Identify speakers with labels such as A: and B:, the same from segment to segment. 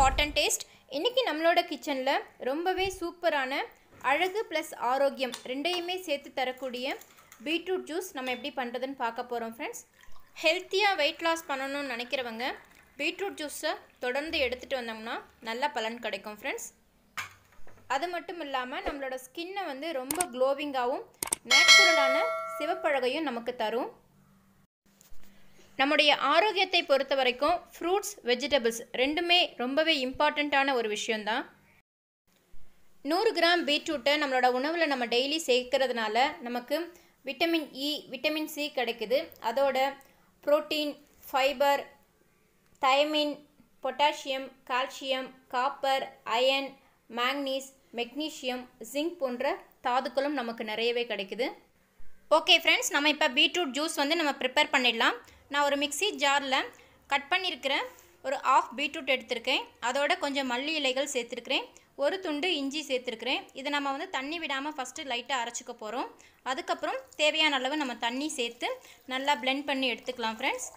A: Taste இன்றைக்கி நம்மளோட கிச்சனில் ரொம்பவே சூப்பரான அழகு ப்ளஸ் ஆரோக்கியம் ரெண்டையுமே சேர்த்து தரக்கூடிய பீட்ரூட் ஜூஸ் நம்ம எப்படி பண்ணுறதுன்னு பார்க்க போகிறோம் ஃப்ரெண்ட்ஸ் ஹெல்த்தியாக வெயிட் லாஸ் பண்ணணும்னு நினைக்கிறவங்க பீட்ரூட் ஜூஸை தொடர்ந்து எடுத்துகிட்டு வந்தோம்னா நல்ல பலன் கிடைக்கும் ஃப்ரெண்ட்ஸ் அது மட்டும் இல்லாமல் நம்மளோட ஸ்கின்னை வந்து ரொம்ப க்ளோவிங்காகவும் நேச்சுரலான சிவப்பழகையும் நமக்கு தரும். நம்முடைய ஆரோக்கியத்தை பொறுத்த வரைக்கும் ஃப்ரூட்ஸ் வெஜிடபிள்ஸ் ரெண்டுமே ரொம்பவே இம்பார்ட்டண்ட்டான ஒரு விஷயந்தான் நூறு கிராம் பீட்ரூட்டை நம்மளோட உணவில் நம்ம டெய்லி சேர்க்கறதுனால நமக்கு விட்டமின் இ விட்டமின் சி கிடைக்குது. அதோட protein fibre thiamine potassium calcium copper iron manganese magnesium zinc போன்ற தாதுக்களும் நமக்கு நிறையவே கிடைக்குது. ஓகே ஃப்ரெண்ட்ஸ் நம்ம இப்போ பீட்ரூட் ஜூஸ் வந்து நம்ம ப்ரிப்பேர் பண்ணிடலாம். நான் ஒரு மிக்ஸி ஜாரில் கட் பண்ணியிருக்கிற ஒரு ஆஃப் பீட்ரூட் எடுத்திருக்கேன். அதோட கொஞ்சம் மல்லி இலைகள் சேர்த்துருக்கிறேன். ஒரு துண்டு இஞ்சி சேர்த்துருக்கிறேன். இதை நம்ம வந்து தண்ணி விடாமல் ஃபஸ்ட்டு லைட்டாக அரைச்சிக்க போகிறோம் அதுக்கப்புறம் தேவையான அளவு நம்ம தண்ணி சேர்த்து நல்லா ப்ளெண்ட் பண்ணி எடுத்துக்கலாம் ஃப்ரெண்ட்ஸ்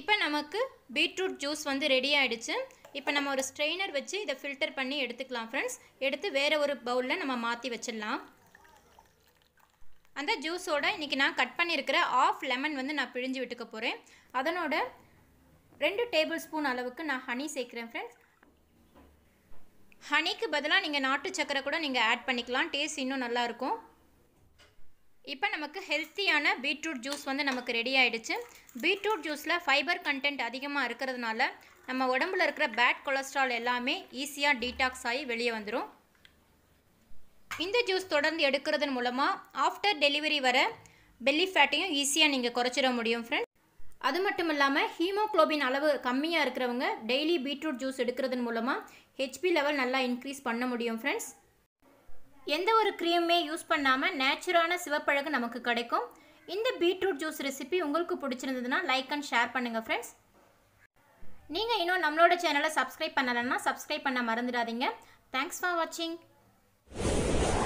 A: இப்போ நமக்கு பீட்ரூட் ஜூஸ் வந்து ரெடி ஆகிடுச்சு இப்போ நம்ம ஒரு ஸ்ட்ரெயினர் வச்சு இதை ஃபில்டர் பண்ணி எடுத்துக்கலாம் ஃப்ரெண்ட்ஸ் எடுத்து வேறு ஒரு பவுலில் நம்ம மாற்றி வச்சிடலாம். அந்த ஜூஸோட இன்றைக்கி நான் கட் பண்ணியிருக்கிற ஆஃப் லெமன் வந்து நான் பிழிஞ்சு விட்டுக்க போகிறேன் அதனோட ரெண்டு டேபிள் ஸ்பூன் அளவுக்கு நான் ஹனி சேர்க்குறேன் ஃப்ரெண்ட்ஸ் ஹனிக்கு பதிலாக நீங்கள் நாட்டு சக்கரை கூட நீங்கள் ஆட் பண்ணிக்கலாம். டேஸ்ட் இன்னும் நல்லாயிருக்கும் இப்போ நமக்கு ஹெல்த்தியான பீட்ரூட் ஜூஸ் வந்து நமக்கு ரெடி ஆகிடுச்சு பீட்ரூட் ஜூஸில் ஃபைபர் கண்டென்ட் அதிகமாக இருக்கிறதுனால நம்ம உடம்புல இருக்கிற பேட் கொலஸ்ட்ரால் எல்லாமே ஈஸியாக டீடாக்ஸ் ஆகி வெளியே வந்துடும் இந்த ஜூஸ் தொடர்ந்து எடுக்கிறதன் மூலமாக ஆஃப்டர் டெலிவரி வர பெல்லி ஃபேட்டையும் ஈஸியாக நீங்கள் குறைச்சிட முடியும் ஃப்ரெண்ட்ஸ் அது மட்டும் இல்லாமல் ஹீமோக்ளோபின் அளவு கம்மியாக இருக்கிறவங்க டெய்லி பீட்ரூட் ஜூஸ் எடுக்கிறதன் மூலமாக ஹெச்பி லெவல் நல்லா இன்க்ரீஸ் பண்ண முடியும் ஃப்ரெண்ட்ஸ் எந்த ஒரு க்ரீமுமே யூஸ் பண்ணாமல் நேச்சுரான சிவப்பழகு நமக்கு கிடைக்கும். இந்த பீட்ரூட் ஜூஸ் ரெசிபி உங்களுக்கு பிடிச்சிருந்ததுன்னா லைக் அண்ட் ஷேர் பண்ணுங்கள் ஃப்ரெண்ட்ஸ் நீங்கள் இன்னும் நம்மளோட சேனலை சப்ஸ்கிரைப் பண்ணலைன்னா சப்ஸ்கிரைப் பண்ண மறந்துடாதீங்க. தேங்க்ஸ் ஃபார் வாட்சிங்